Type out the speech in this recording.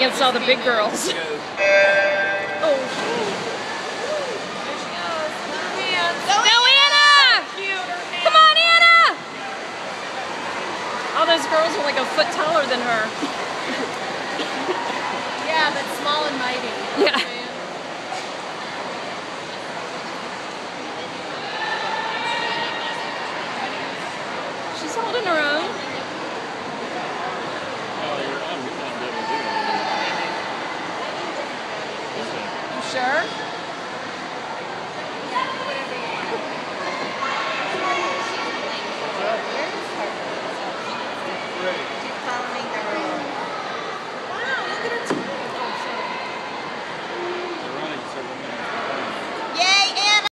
all the big girls. Oh, There she goes. Oh, Go Anna! Cute. Her hands. Come on, Anna! All those girls are like a foot taller than her. Yeah, but small and mighty. you know what I'm Yeah. She's holding her own. Sure?